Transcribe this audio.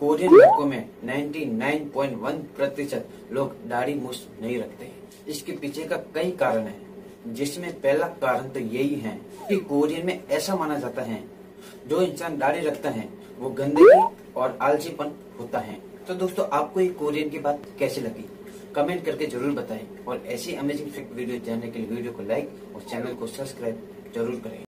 Korean लड़कों में 99.1 प्रतिशत लोग दाढ़ी मूछ नहीं रखते हैं। इसके पीछे का कई कारण है, जिसमें पहला कारण तो यही है कि कोरियन में ऐसा माना जाता है, जो इंसान दाढ़ी रखता है, वो गंदगी और आलसीपन होता है। तो दोस्तों, आपको ये कोरियन की बात कैसी लगी? कमेंट करके ज़रूर बताएँ और ऐसी अमेजिंग फैक्ट वीडियो जानने के लिए वीडियो को लाइक और चैनल को सब्सक्राइब ज़रूर करें।